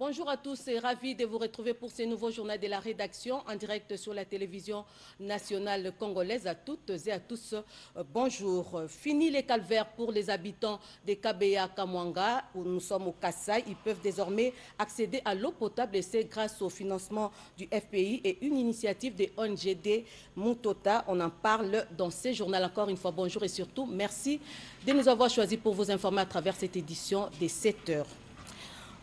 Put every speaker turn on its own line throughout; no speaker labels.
Bonjour à tous et ravi de vous retrouver pour ce nouveau journal de la rédaction en direct sur la télévision nationale congolaise. À toutes et à tous, euh, bonjour. Fini les calvaires pour les habitants de Kabeya Kamwanga, où nous sommes au Kassai. Ils peuvent désormais accéder à l'eau potable et c'est grâce au financement du FPI et une initiative de ONGD Moutota. On en parle dans ce journal. Encore une fois, bonjour et surtout, merci de nous avoir choisis pour vous informer à travers cette édition des 7 heures.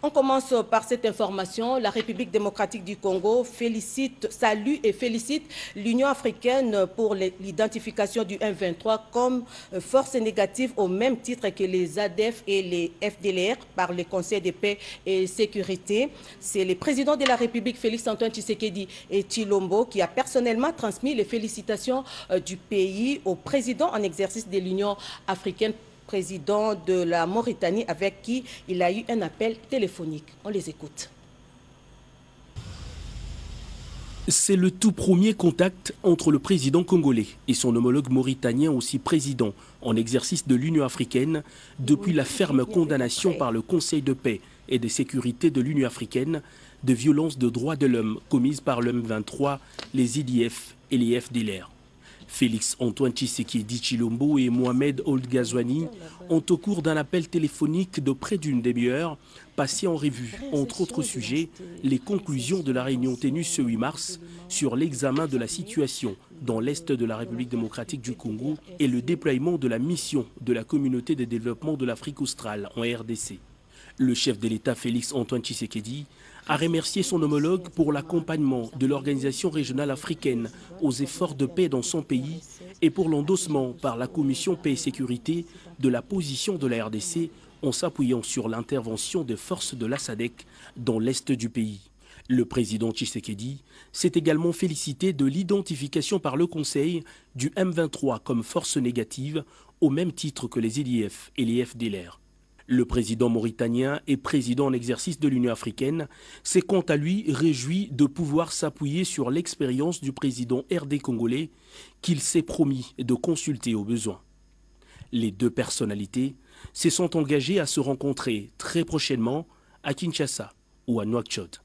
On commence par cette information. La République démocratique du Congo félicite, salue et félicite l'Union africaine pour l'identification du M23 comme force négative au même titre que les ADF et les FDLR par le Conseil de paix et sécurité. C'est le président de la République, Félix Antoine Tshisekedi et Chilombo, qui a personnellement transmis les félicitations euh, du pays au président en exercice de l'Union africaine président de la Mauritanie avec qui il a eu un appel téléphonique. On les écoute.
C'est le tout premier contact entre le président congolais et son homologue mauritanien, aussi président en exercice de l'Union africaine, depuis la ferme condamnation par le Conseil de paix et de sécurité de l'Union africaine de violences de droits de l'homme commises par l'homme 23, les IDF et les FDLR. Félix Antoine Tshisekedi Chilombo et Mohamed Old Ghazouani ont au cours d'un appel téléphonique de près d'une demi-heure passé en revue, entre autres sujets, les conclusions de la réunion tenue ce 8 mars sur l'examen de la situation dans l'Est de la République démocratique du Congo et le déploiement de la mission de la communauté de développement de l'Afrique australe en RDC. Le chef de l'État Félix Antoine Tshisekedi a remercié son homologue pour l'accompagnement de l'Organisation régionale africaine aux efforts de paix dans son pays et pour l'endossement par la Commission paix et sécurité de la position de la RDC en s'appuyant sur l'intervention des forces de la SADC dans l'est du pays. Le président Tshisekedi s'est également félicité de l'identification par le Conseil du M23 comme force négative au même titre que les IDF et les FDLR. Le président mauritanien et président en exercice de l'Union africaine s'est quant à lui réjoui de pouvoir s'appuyer sur l'expérience du président RD congolais qu'il s'est promis de consulter au besoin. Les deux personnalités se sont engagées à se rencontrer très prochainement à Kinshasa ou à Nouakchott.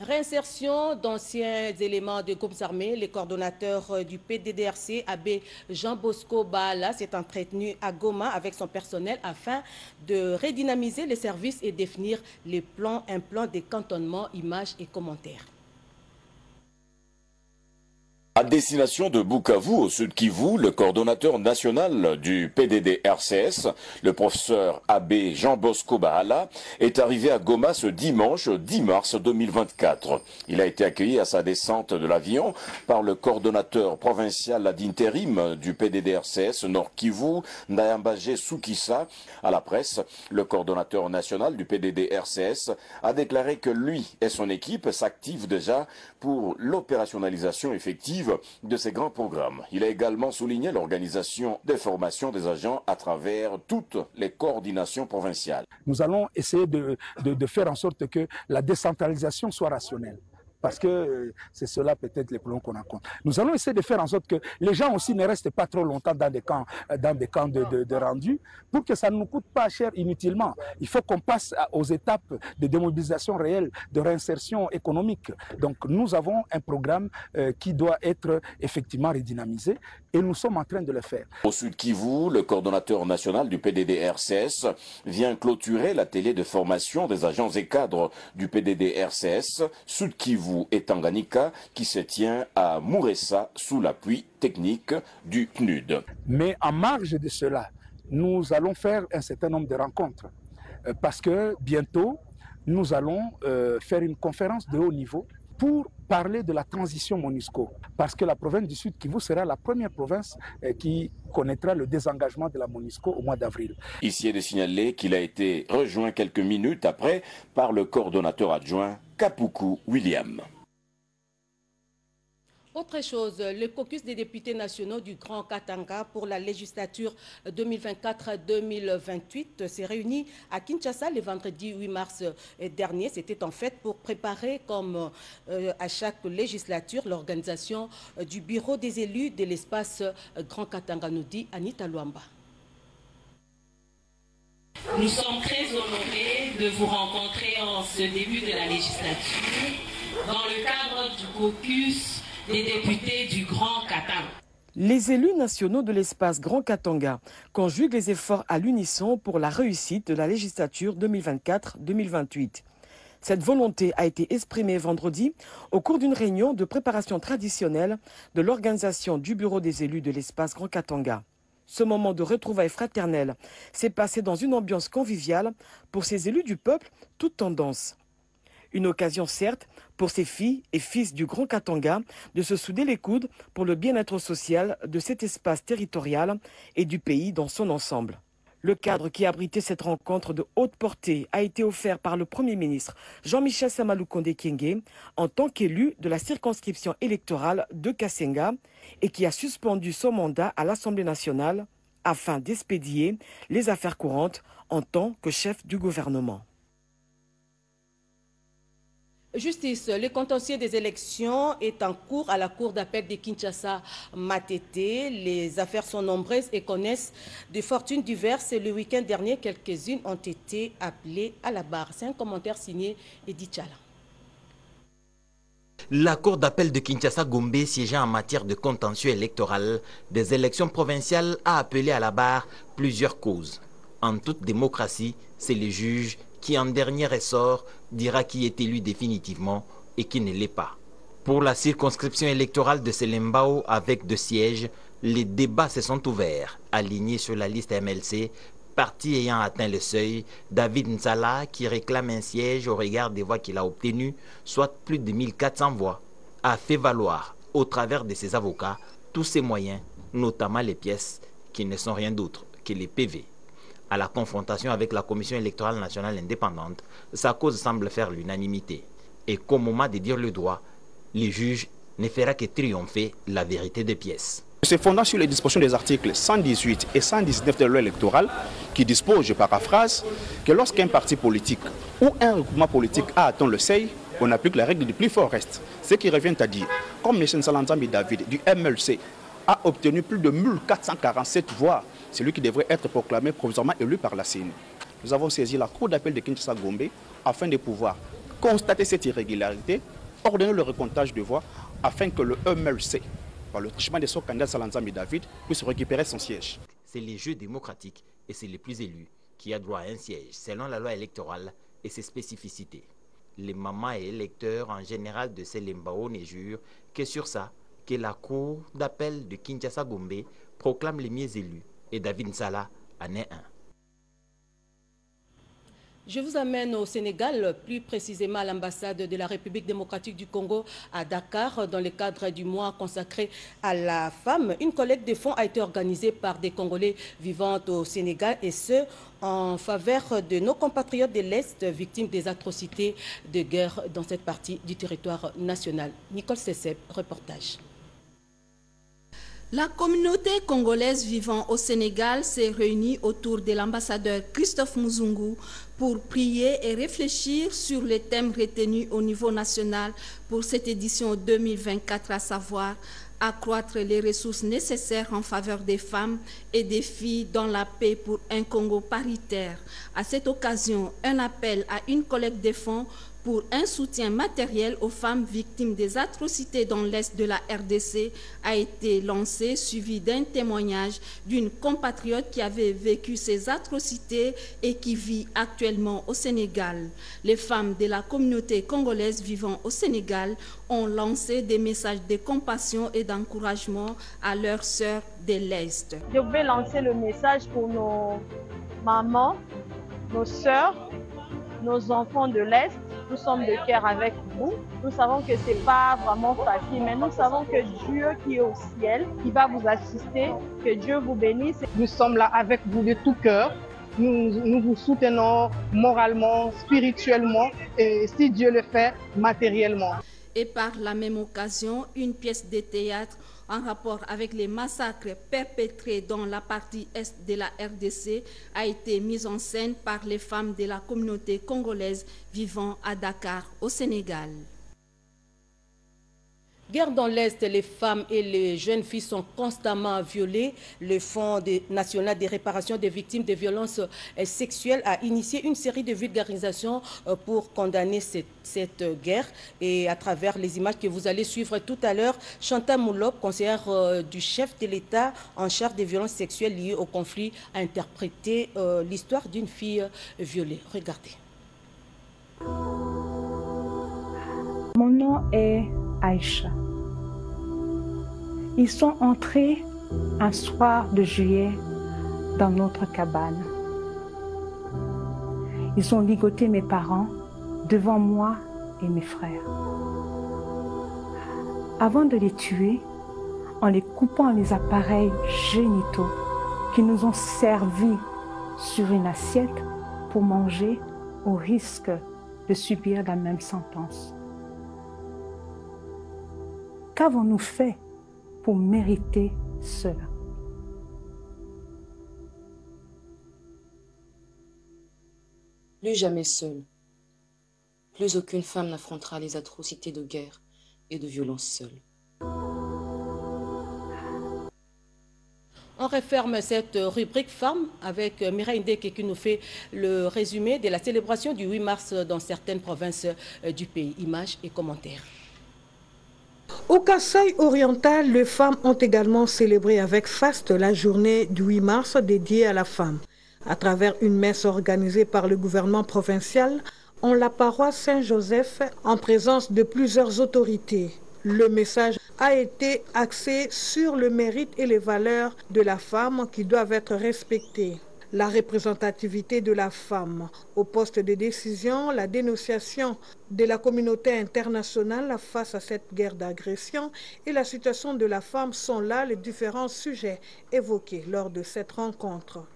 Réinsertion d'anciens éléments de groupes armés, le coordonnateur euh, du PDDRC, Abbé Jean Bosco Bala, s'est entretenu à Goma avec son personnel afin de redynamiser les services et définir les plans, un plan de cantonnement, images et commentaires.
À destination de Bukavu, au sud Kivu, le coordonnateur national du PDD-RCS, le professeur Abbé Jean Bosco Bahala, est arrivé à Goma ce dimanche 10 mars 2024. Il a été accueilli à sa descente de l'avion par le coordonnateur provincial d'intérim du PDD-RCS Nord Kivu, Nayambaje Soukissa. À la presse, le coordonnateur national du PDD-RCS a déclaré que lui et son équipe s'activent déjà pour l'opérationnalisation effective de ces grands programmes. Il a également souligné l'organisation des formations des agents à travers toutes les coordinations provinciales.
Nous allons essayer de, faire en sorte que la décentralisation soit rationnelle parce que c'est cela peut-être les problèmes qu'on rencontre. Nous allons essayer de faire en sorte que les gens aussi ne restent pas trop longtemps dans des camps, dans des camps de, de, de rendu pour que ça ne nous coûte pas cher inutilement. Il faut qu'on passe aux étapes de démobilisation réelle, de réinsertion économique. Donc nous avons un programme euh, qui doit être effectivement redynamisé et nous sommes en train de le faire.
Au Sud Kivu, le coordonnateur national du PDD-RCS vient clôturer l'atelier de formation des agents et cadres du PDD-RCS Sud Kivu et Tanganyika qui se tient à Mouressa sous l'appui technique du PNUD.
Mais en marge de cela, nous allons faire un certain nombre de rencontres euh, parce que bientôt, nous allons euh, faire une conférence de haut niveau pour parler de la transition MONUSCO, parce que la province du Sud Kivu sera la première province euh, qui connaîtra le désengagement de la MONUSCO au mois d'avril.
Ici est de signaler qu'il a été rejoint quelques minutes après par le coordonnateur adjoint Kapuku William.
Autre chose, le caucus des députés nationaux du Grand Katanga pour la législature 2024-2028 s'est réuni à Kinshasa le vendredi 8 mars dernier. C'était en fait pour préparer, comme euh, à chaque législature, l'organisation du bureau des élus de l'espace Grand Katanga, nous dit Anita Luamba.
Nous sommes très honorés de vous rencontrer en ce début de la législature dans le cadre du caucus des députés du Grand Katanga.
Les élus nationaux de l'espace Grand Katanga conjuguent les efforts à l'unisson pour la réussite de la législature 2024-2028. Cette volonté a été exprimée vendredi au cours d'une réunion de préparation traditionnelle de l'organisation du bureau des élus de l'espace Grand Katanga. Ce moment de retrouvailles fraternelles s'est passé dans une ambiance conviviale pour ces élus du peuple, toute tendance. Une occasion certes pour ces filles et fils du Grand Katanga de se souder les coudes pour le bien-être social de cet espace territorial et du pays dans son ensemble. Le cadre qui abritait cette rencontre de haute portée a été offert par le Premier ministre Jean-Michel Samaloukonde Kenge en tant qu'élu de la circonscription électorale de Kassenga et qui a suspendu son mandat à l'Assemblée nationale afin d'expédier les affaires courantes en tant que chef du gouvernement.
Justice, le contentieux des élections est en cours à la Cour d'appel de Kinshasa Matete. Les affaires sont nombreuses et connaissent des fortunes diverses. Le week-end dernier, quelques-unes ont été appelées à la barre. C'est un commentaire signé Edith Chala.
La Cour d'appel de Kinshasa Gombe, siégeant en matière de contentieux électoral des élections provinciales, a appelé à la barre plusieurs causes. En toute démocratie, c'est les juges qui en dernier ressort dira qui est élu définitivement et qui ne l'est pas. Pour la circonscription électorale de Selembao avec deux sièges, les débats se sont ouverts. Aligné sur la liste MLC, parti ayant atteint le seuil, David Nsala, qui réclame un siège au regard des voix qu'il a obtenues, soit plus de 1400 voix, a fait valoir, au travers de ses avocats, tous ses moyens, notamment les pièces, qui ne sont rien d'autre que les PV à la confrontation avec la Commission électorale nationale indépendante, sa cause semble faire l'unanimité. Et qu'au moment de dire le droit, les juges ne fera que triompher la vérité des pièces.
Se fondant sur les dispositions des articles 118 et 119 de la loi électorale, qui disposent, je paraphrase, que lorsqu'un parti politique ou un regroupement politique a atteint le seuil, on applique la règle du plus fort reste. Ce qui revient à dire, comme M. Salanzambi David du MLC a obtenu plus de 1447 voix c'est lui qui devrait être proclamé provisoirement élu par la CENI. Nous avons saisi la cour d'appel de Kinshasa Gombe afin de pouvoir constater cette irrégularité, ordonner le recomptage de voix afin que le MLC, par le chemin de son candidat Salanzami David, puisse récupérer son siège.
C'est les jeux démocratiques et c'est les plus élus qui a droit à un siège selon la loi électorale et ses spécificités. Les mamans et électeurs en général de Selembao ne jurent que sur ça que la cour d'appel de Kinshasa Gombe proclame les mieux élus et David Nsala en est un.
Je vous amène au Sénégal, plus précisément à l'ambassade de la République démocratique du Congo à Dakar, dans le cadre du mois consacré à la femme. Une collecte de fonds a été organisée par des Congolais vivant au Sénégal et ce, en faveur de nos compatriotes de l'Est victimes des atrocités de guerre dans cette partie du territoire national. Nicole Sessep, reportage.
La communauté congolaise vivant au Sénégal s'est réunie autour de l'ambassadeur Christophe Muzungu pour prier et réfléchir sur les thèmes retenus au niveau national pour cette édition 2024, à savoir accroître les ressources nécessaires en faveur des femmes et des filles dans la paix pour un Congo paritaire. À cette occasion, un appel à une collecte de fonds pour un soutien matériel aux femmes victimes des atrocités dans l'Est de la RDC a été lancé, suivi d'un témoignage d'une compatriote qui avait vécu ces atrocités et qui vit actuellement au Sénégal. Les femmes de la communauté congolaise vivant au Sénégal ont lancé des messages de compassion et d'encouragement à leurs sœurs de l'Est.
Je vais lancer le message pour nos mamans, nos sœurs, nos enfants de l'Est nous sommes de cœur avec vous. Nous savons que ce n'est pas vraiment facile, mais nous savons que Dieu qui est au ciel, qui va vous assister, que Dieu vous bénisse.
Nous sommes là avec vous de tout cœur. Nous, nous vous soutenons moralement, spirituellement et si Dieu le fait, matériellement.
Et par la même occasion, une pièce de théâtre en rapport avec les massacres perpétrés dans la partie est de la RDC a été mise en scène par les femmes de la communauté congolaise vivant à Dakar, au Sénégal.
Guerre dans l'Est, les femmes et les jeunes filles sont constamment violées. Le Fonds national des réparations des victimes de violences euh, sexuelles a initié une série de vulgarisations euh, pour condamner cette, guerre. Et à travers les images que vous allez suivre tout à l'heure, Chantal Moulop, conseillère euh, du chef de l'État en charge des violences sexuelles liées au conflit, a interprété l'histoire d'une fille violée. Regardez.
Mon nom est Aïcha. Ils sont entrés un soir de juillet dans notre cabane. Ils ont ligoté mes parents devant moi et mes frères. Avant de les tuer, en les coupant les appareils génitaux qui nous ont servi sur une assiette pour manger au risque de subir la même sentence. Qu'avons-nous fait pour mériter cela?
Plus jamais seule. Plus aucune femme n'affrontera les atrocités de guerre et de violence seule.
On referme cette rubrique Femmes avec Mireille Ndeke qui nous fait le résumé de la célébration du 8 mars dans certaines provinces du pays. Images et commentaires.
Au Kassai oriental, les femmes ont également célébré avec faste la journée du 8 mars dédiée à la femme. À travers une messe organisée par le gouvernement provincial en la paroisse Saint-Joseph en présence de plusieurs autorités. Le message a été axé sur le mérite et les valeurs de la femme qui doivent être respectées la représentativité de la femme au poste de décision, la dénonciation de la communauté internationale face à cette guerre d'agression et la situation de la femme sont là les différents sujets évoqués lors de cette rencontre.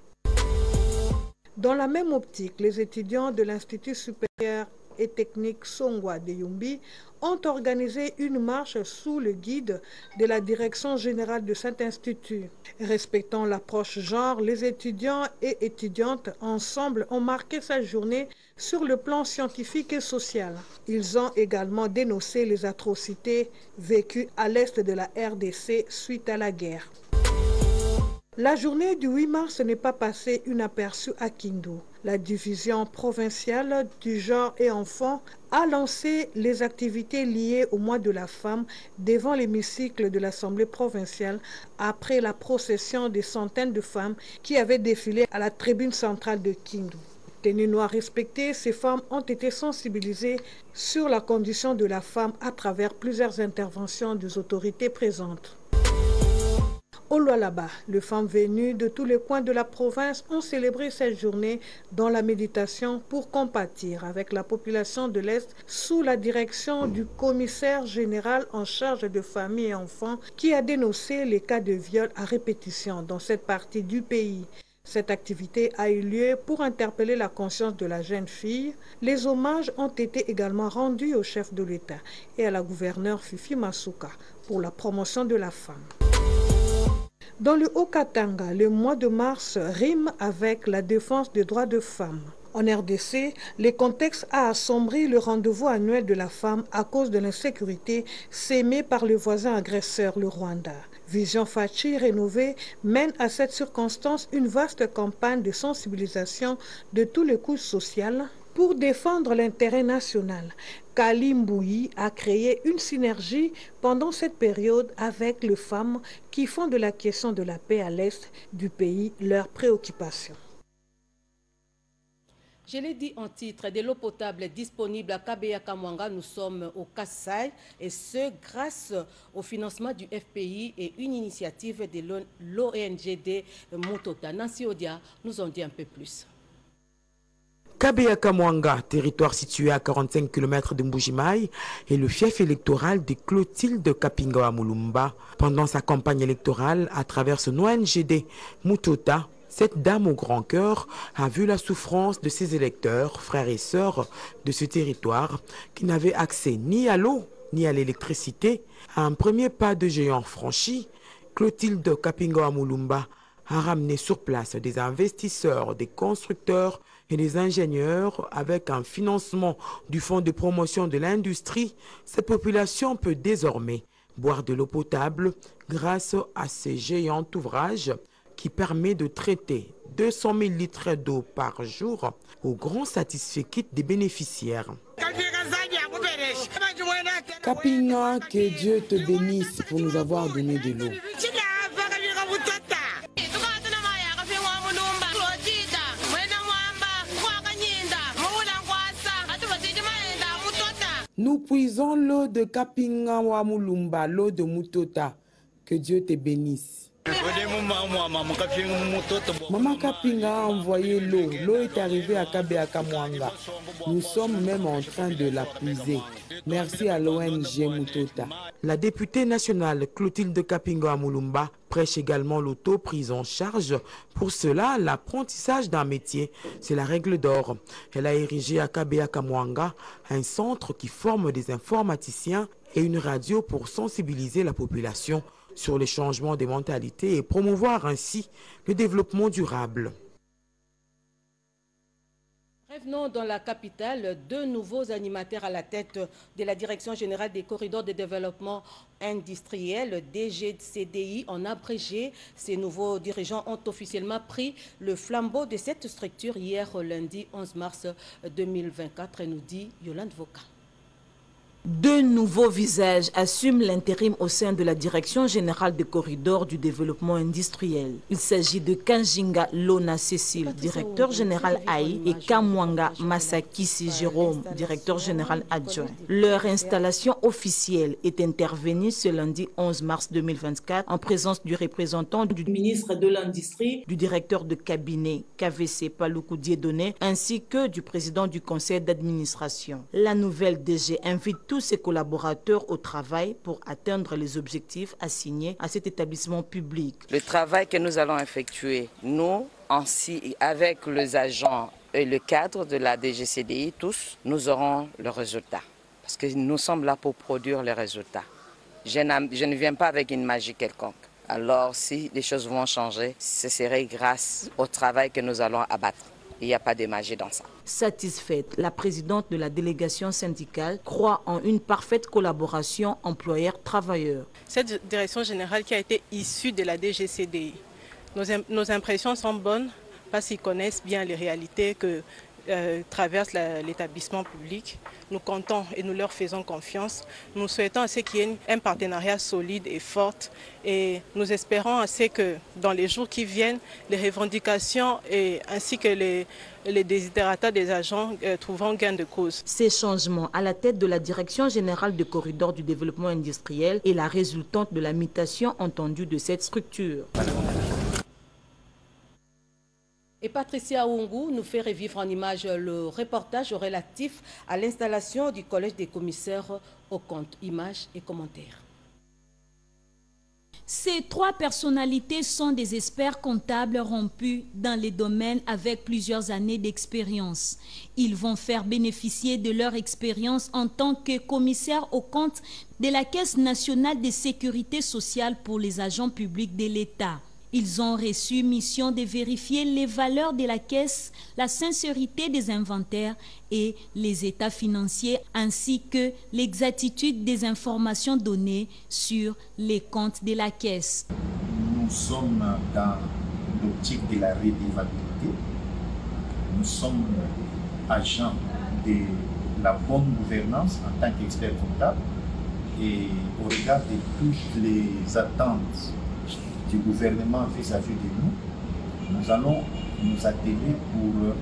Dans la même optique, les étudiants de l'Institut supérieur et technique Songwa de Yumbi ont organisé une marche sous le guide de la direction générale de cet institut. Respectant l'approche genre, les étudiants et étudiantes ensemble ont marqué sa journée sur le plan scientifique et social. Ils ont également dénoncé les atrocités vécues à l'est de la RDC suite à la guerre. La journée du 8 mars n'est pas passée inaperçue à Kindu. La division provinciale du genre et enfant a lancé les activités liées au mois de la femme devant l'hémicycle de l'Assemblée provinciale après la procession des centaines de femmes qui avaient défilé à la tribune centrale de Kindu. Tenues noires respectées, ces femmes ont été sensibilisées sur la condition de la femme à travers plusieurs interventions des autorités présentes. Au Lualaba, les femmes venues de tous les coins de la province ont célébré cette journée dans la méditation pour compatir avec la population de l'Est sous la direction du commissaire général en charge de familles et enfants qui a dénoncé les cas de viol à répétition dans cette partie du pays. Cette activité a eu lieu pour interpeller la conscience de la jeune fille. Les hommages ont été également rendus au chef de l'État et à la gouverneure Fifi Masuka pour la promotion de la femme. Dans le Haut-Katanga, le mois de mars rime avec la défense des droits de femmes. En RDC, le contexte a assombri le rendez-vous annuel de la femme à cause de l'insécurité sémée par le voisin agresseur, le Rwanda. Vision Fachi rénovée mène à cette circonstance une vaste campagne de sensibilisation de tous les couches sociales pour défendre l'intérêt national. Kalimboui a créé une synergie pendant cette période avec les femmes qui font de la question de la paix à l'est du pays leur préoccupation.
Je l'ai dit en titre, de l'eau potable disponible à Kabeya Kamwanga, nous sommes au Kassai et ce grâce au financement du FPI et une initiative de l'ONGD Motota. Nancy Odia nous en dit un peu plus.
Kabeya Kamwanga, territoire situé à 45 km de Mbujimai, est le fief électoral de Clotilde Kapingawa Mulumba. Pendant sa campagne électorale, à travers son ONGD Mutota, cette dame au grand cœur a vu la souffrance de ses électeurs, frères et sœurs de ce territoire, qui n'avaient accès ni à l'eau ni à l'électricité. Un premier pas de géant franchi, Clotilde Kapingawa Mulumba a ramené sur place des investisseurs, des constructeurs et des ingénieurs avec un financement du Fonds de promotion de l'industrie. Cette population peut désormais boire de l'eau potable grâce à ces géants ouvrages qui permet de traiter 200 000 litres d'eau par jour au grand satisfait des bénéficiaires.
Kapinga, que Dieu te bénisse pour nous avoir donné de l'eau. Nous puisons l'eau de Kapinga Wamulumba, l'eau de Mutota. Que Dieu te bénisse. Maman Kapinga a envoyé l'eau. L'eau est arrivée à Kabeaka Mwanga. Nous sommes même en train de la puiser. Merci à l'ONG Mutota.
La députée nationale Clotilde Kapinga Amulumba prêche également l'auto-prise en charge. Pour cela, l'apprentissage d'un métier, c'est la règle d'or. Elle a érigé à Kabeaka Mwanga un centre qui forme des informaticiens et une radio pour sensibiliser la population sur les changements des mentalités et promouvoir ainsi le développement durable.
Revenons dans la capitale, deux nouveaux animateurs à la tête de la Direction générale des corridors de développement industriel, DGCDI, en abrégé. Ces nouveaux dirigeants ont officiellement pris le flambeau de cette structure hier lundi 11 mars 2024, nous dit Yolande Voka.
Deux nouveaux visages assument l'intérim au sein de la Direction générale des corridors du développement industriel. Il s'agit de Kanjinga Lona Cécile, directeur général AI, et Kamwanga Masakisi Jérôme, directeur général adjoint. Leur installation officielle est intervenue ce lundi 11 mars 2024 en présence du représentant du ministre de l'Industrie, du directeur de cabinet KVC Paloukou Dieudonné, ainsi que du président du conseil d'administration. La nouvelle DG invite tous ses collaborateurs au travail pour atteindre les objectifs assignés à cet établissement public.
Le travail que nous allons effectuer, nous, ainsi avec les agents et le cadre de la DGCDI, tous, nous aurons le résultat. Parce que nous sommes là pour produire les résultats. Je, je ne viens pas avec une magie quelconque. Alors si les choses vont changer, ce serait grâce au travail que nous allons abattre. Il n'y a pas de magie dans ça.
Satisfaite, la présidente de la délégation syndicale croit en une parfaite collaboration employeur-travailleur.
Cette direction générale qui a été issue de la DGCDI, nos, nos impressions sont bonnes parce qu'ils connaissent bien les réalités que euh, traverse l'établissement public. Nous comptons et nous leur faisons confiance. Nous souhaitons assez qu'il y ait un partenariat solide et fort et nous espérons assez que dans les jours qui viennent, les revendications et, ainsi que les, les des agents euh, trouveront gain de cause.
Ces changements à la tête de la Direction générale des corridors du développement industriel est la résultante de la mutation entendue de cette structure.
Patricia Oungu nous fait revivre en image le reportage relatif à l'installation du Collège des commissaires au compte. Images et commentaires.
Ces trois personnalités sont des experts comptables rompus dans les domaines avec plusieurs années d'expérience. Ils vont faire bénéficier de leur expérience en tant que commissaires au compte de la Caisse nationale de sécurité sociale pour les agents publics de l'État. Ils ont reçu mission de vérifier les valeurs de la caisse, la sincérité des inventaires et les états financiers, ainsi que l'exactitude des informations données sur les comptes de la caisse.
Nous sommes dans l'optique de la redevabilité. Nous sommes agents de la bonne gouvernance en tant qu'experts comptables et au regard de toutes les attentes du gouvernement vis-à-vis de nous, nous allons nous atteler pour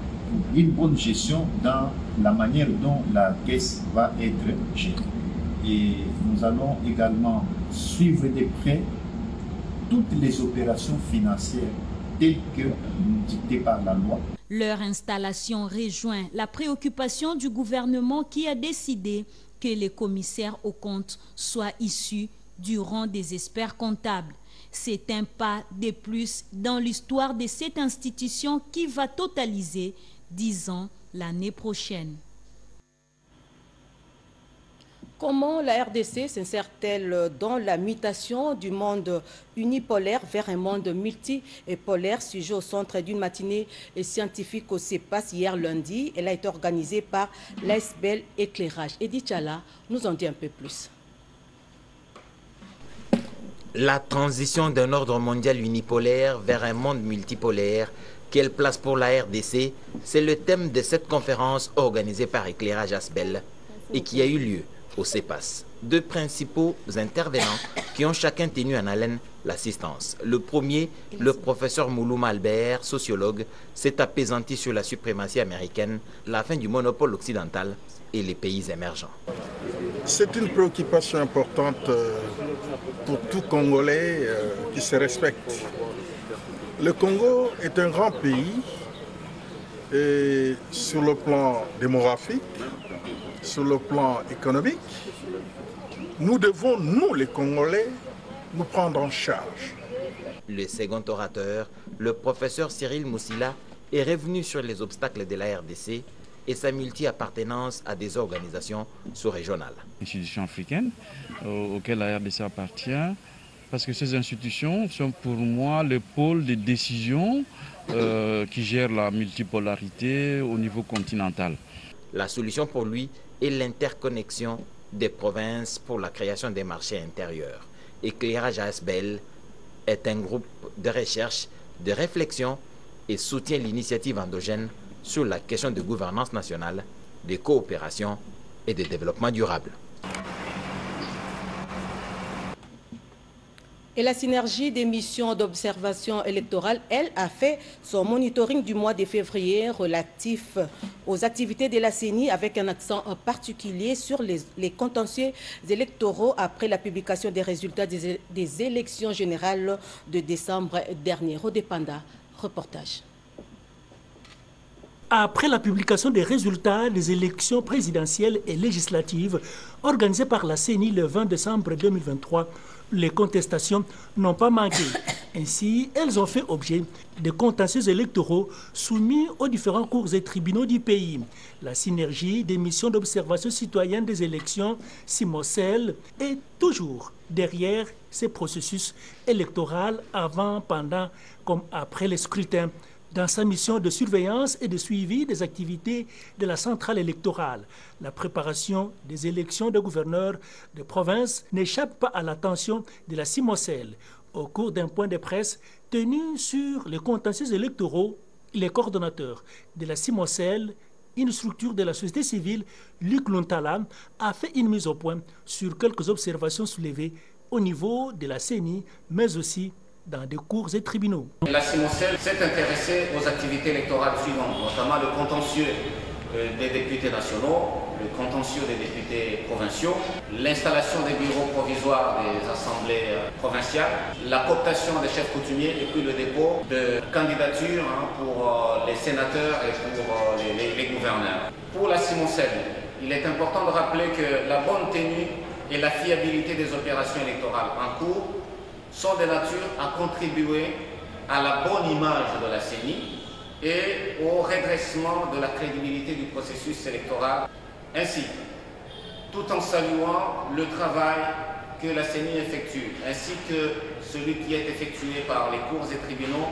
une bonne gestion dans la manière dont la caisse va être gérée. Et nous allons également suivre de près toutes les opérations financières telles que dictées par la loi.
Leur installation rejoint la préoccupation du gouvernement qui a décidé que les commissaires aux comptes soient issus du rang des experts comptables. C'est un pas de plus dans l'histoire de cette institution qui va totaliser 10 ans l'année prochaine.
Comment la RDC s'insère-t-elle dans la mutation du monde unipolaire vers un monde multipolaire? Sujet au centre d'une matinée scientifique au CEPAS hier lundi. Elle a été organisée par l'ASBEL Éclairage. Edith Chala nous en dit un peu plus.
La transition d'un ordre mondial unipolaire vers un monde multipolaire, quelle place pour la RDC C'est le thème de cette conférence organisée par Éclairage Asbel et qui a eu lieu au CEPAS. Deux principaux intervenants qui ont chacun tenu en haleine l'assistance. Le premier, le professeur Moulouma Albert, sociologue, s'est apaisanti sur la suprématie américaine, la fin du monopole occidental et les pays émergents.
C'est une préoccupation importante euh, tout Congolais euh, qui se respecte. Le Congo est un grand pays et sur le plan démographique, sur le plan économique, nous devons, nous les Congolais, nous prendre en charge.
Le second orateur, le professeur Cyril Moussila, est revenu sur les obstacles de la RDC et sa multi-appartenance à des organisations sous-régionales.
Institutions africaines euh, auxquelles la RDC appartient, parce que ces institutions sont pour moi le pôle de décision euh, qui gère la multipolarité au niveau continental.
La solution pour lui est l'interconnexion des provinces pour la création des marchés intérieurs. Éclairage ASBL est un groupe de recherche, de réflexion et soutient l'initiative endogène sur la question de gouvernance nationale, de coopération et de développement durable.
Et la synergie des missions d'observation électorale, elle, a fait son monitoring du mois de février relatif aux activités de la CENI avec un accent particulier sur les, contentieux électoraux après la publication des résultats des, élections générales de décembre dernier. Rodépanda, reportage.
Après la publication des résultats des élections présidentielles et législatives organisées par la CENI le 20 décembre 2023, les contestations n'ont pas manqué. Ainsi, elles ont fait objet de contentieux électoraux soumis aux différents cours et tribunaux du pays. La synergie des missions d'observation citoyenne des élections, SIMOCEL, est toujours derrière ces processus électoraux avant, pendant comme après les scrutins dans sa mission de surveillance et de suivi des activités de la centrale électorale. La préparation des élections de gouverneurs de province n'échappe pas à l'attention de la CIMOCEL. Au cours d'un point de presse tenu sur les contentieux électoraux, les coordonnateurs de la CIMOCEL, une structure de la société civile, Luc Lontala, a fait une mise au point sur quelques observations soulevées au niveau de la CENI, mais aussi dans des cours et tribunaux.
La CIMOCEL s'est intéressée aux activités électorales suivantes, notamment le contentieux euh, des députés nationaux, le contentieux des députés provinciaux, l'installation des bureaux provisoires des assemblées euh, provinciales, la cooptation des chefs coutumiers et puis le dépôt de candidatures hein, pour euh, les sénateurs et pour les, gouverneurs. Pour la CIMOCEL, il est important de rappeler que la bonne tenue et la fiabilité des opérations électorales en cours sont de nature à contribuer à la bonne image de la CENI et au redressement de la crédibilité du processus électoral. Ainsi, tout en saluant le travail que la CENI effectue, ainsi que celui qui est effectué par les cours et tribunaux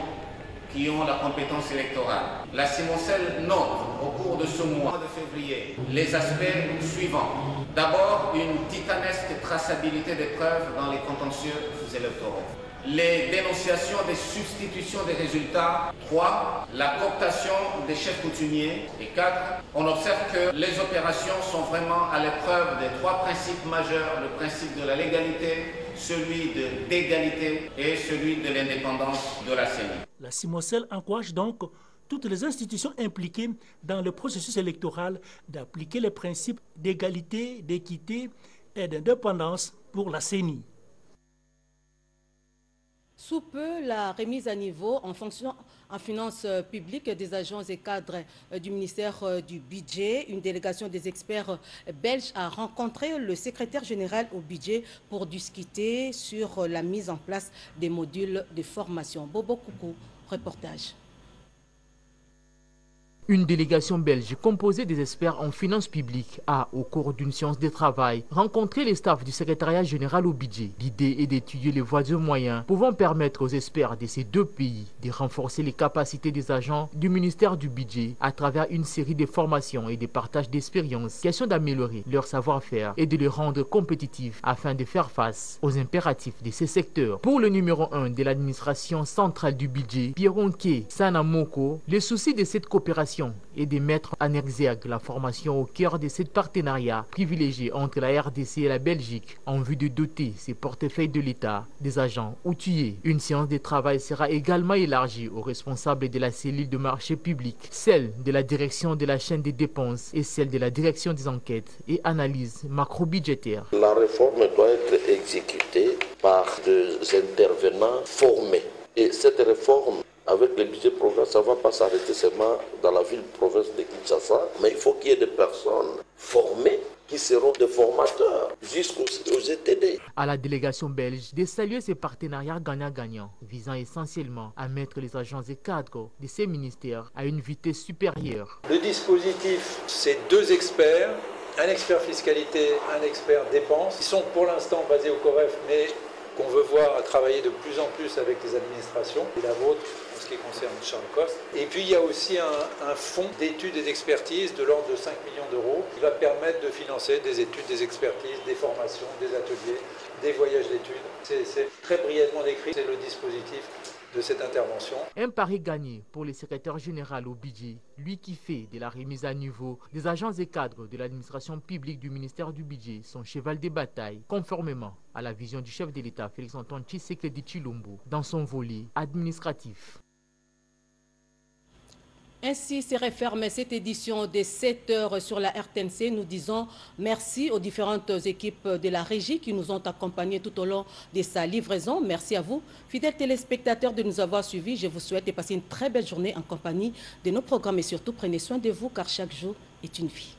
qui ont la compétence électorale. La CIMOCEL note au cours de ce mois de février les aspects suivants. D'abord, une titanesque traçabilité des preuves dans les contentieux électoraux. Les dénonciations des substitutions des résultats. 3. La cooptation des chefs coutumiers. Et 4. On observe que les opérations sont vraiment à l'épreuve des trois principes majeurs, le principe de la légalité, celui de l'égalité et celui de l'indépendance de la CENI.
La CIMOCEL encourage donc toutes les institutions impliquées dans le processus électoral d'appliquer les principes d'égalité, d'équité et d'indépendance pour la CENI.
Sous peu, la remise à niveau en fonction en finances publiques des agents et cadres du ministère du Budget. Une délégation des experts belges a rencontré le secrétaire général au budget pour discuter sur la mise en place des modules de formation. Bobo Koukou, reportage.
Une délégation belge composée des experts en finances publiques a, au cours d'une séance de travail, rencontré les staffs du secrétariat général au budget. L'idée est d'étudier les voies et moyens pouvant permettre aux experts de ces deux pays de renforcer les capacités des agents du ministère du budget à travers une série de formations et de partages d'expériences, question d'améliorer leur savoir-faire et de les rendre compétitifs afin de faire face aux impératifs de ces secteurs. Pour le numéro 1 de l'administration centrale du budget, Pierronke Sanamoko, le souci de cette coopération et de mettre en exergue la formation au cœur de ce partenariat privilégié entre la RDC et la Belgique en vue de doter ces portefeuilles de l'État des agents outillés. Une séance de travail sera également élargie aux responsables de la cellule de marché public, celle de la direction de la chaîne des dépenses et celle de la direction des enquêtes et analyses macro-budgétaires.
La réforme doit être exécutée par des intervenants formés. Et cette réforme avec le budget programme, ça ne va pas s'arrêter seulement dans la ville-province de Kinshasa, mais il faut qu'il y ait des personnes formées qui seront des formateurs jusqu'aux ETD.
À la délégation belge de saluer ces partenariats gagnant-gagnant, visant essentiellement à mettre les agents et cadres de ces ministères à une vitesse supérieure.
Le dispositif, c'est deux experts, un expert fiscalité, un expert dépenses. Ils sont pour l'instant basés au COREF, mais qu'on veut voir travailler de plus en plus avec les administrations, et la vôtre ce qui concerne Charles Coste. Et puis il y a aussi un, un fonds d'études et d'expertise de l'ordre de 5 millions d'euros qui va permettre de financer des études, des expertises, des formations, des ateliers, des voyages d'études. C'est très brièvement décrit, c'est le dispositif de cette intervention.
Un pari gagné pour le secrétaire général au budget, lui qui fait de la remise à niveau des agents et cadres de l'administration publique du ministère du budget son cheval de bataille, conformément à la vision du chef de l'État Félix-Antoine Tshisekedi Chilombo dans son volet administratif.
Ainsi serait fermée cette édition des 7 heures sur la RTNC. Nous disons merci aux différentes équipes de la régie qui nous ont accompagnés tout au long de sa livraison. Merci à vous, fidèles téléspectateurs, de nous avoir suivis. Je vous souhaite de passer une très belle journée en compagnie de nos programmes et surtout prenez soin de vous car chaque jour est une vie.